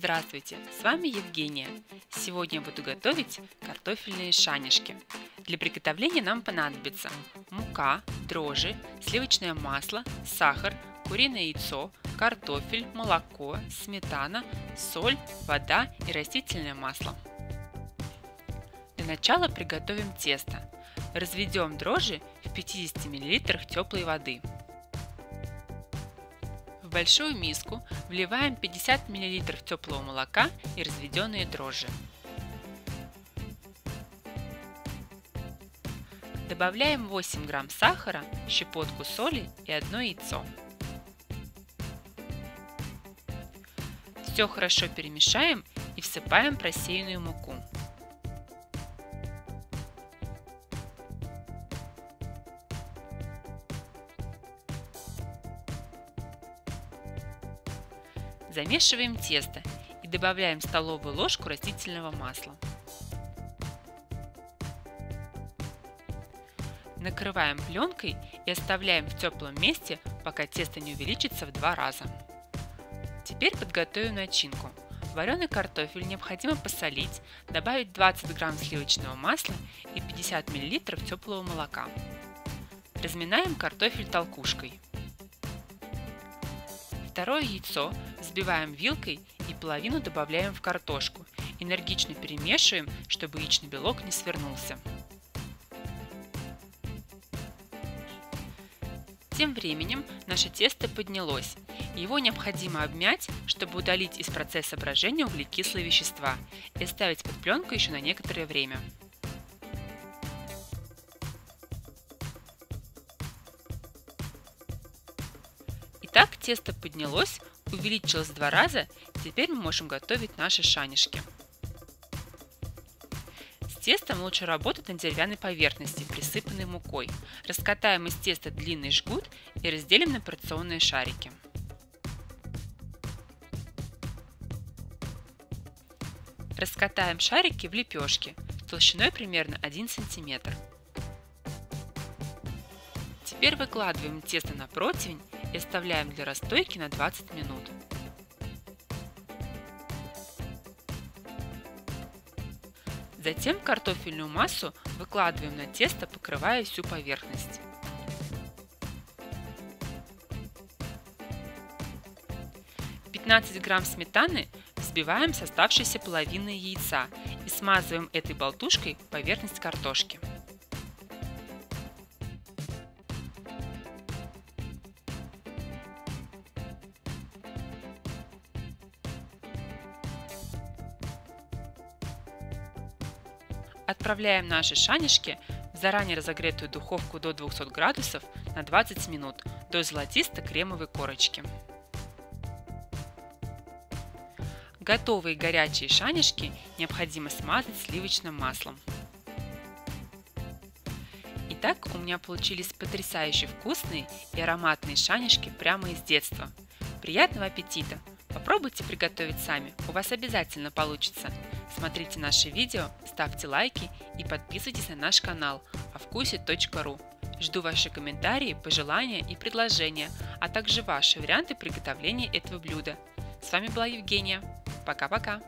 Здравствуйте, с вами Евгения. Сегодня я буду готовить картофельные шанишки. Для приготовления нам понадобится мука, дрожжи, сливочное масло, сахар, куриное яйцо, картофель, молоко, сметана, соль, вода и растительное масло. Для начала приготовим тесто. Разведем дрожжи в 50 мл теплой воды. В большую миску вливаем 50 мл теплого молока и разведенные дрожжи. Добавляем 8 грамм сахара, щепотку соли и одно яйцо. Все хорошо перемешаем и всыпаем просеянную муку. Замешиваем тесто и добавляем столовую ложку растительного масла. Накрываем пленкой и оставляем в теплом месте, пока тесто не увеличится в два раза. Теперь подготовим начинку. Вареный картофель необходимо посолить, добавить 20 грамм сливочного масла и 50 мл теплого молока. Разминаем картофель толкушкой. Второе яйцо взбиваем вилкой и половину добавляем в картошку. Энергично перемешиваем, чтобы яичный белок не свернулся. Тем временем наше тесто поднялось. Его необходимо обмять, чтобы удалить из процесса брожения углекислые вещества и оставить под пленку еще на некоторое время. Итак, тесто поднялось, увеличилось в два раза, теперь мы можем готовить наши шанишки. С тестом лучше работать на деревянной поверхности, присыпанной мукой. Раскатаем из теста длинный жгут и разделим на порционные шарики. Раскатаем шарики в лепешки толщиной примерно 1 см. Теперь выкладываем тесто на противень и оставляем для расстойки на 20 минут. Затем картофельную массу выкладываем на тесто, покрывая всю поверхность. Пятнадцать грамм сметаны взбиваем с оставшейся половиной яйца и смазываем этой болтушкой поверхность картошки. Отправляем наши шанишки в заранее разогретую духовку до 200 градусов на 20 минут до золотисто-кремовой корочки. Готовые горячие шанишки необходимо смазать сливочным маслом. Итак, у меня получились потрясающе вкусные и ароматные шанишки прямо из детства. Приятного аппетита! Попробуйте приготовить сами, у вас обязательно получится. Смотрите наши видео, ставьте лайки и подписывайтесь на наш канал овкусе.ру. Жду ваши комментарии, пожелания и предложения, а также ваши варианты приготовления этого блюда. С вами была Евгения. Пока-пока!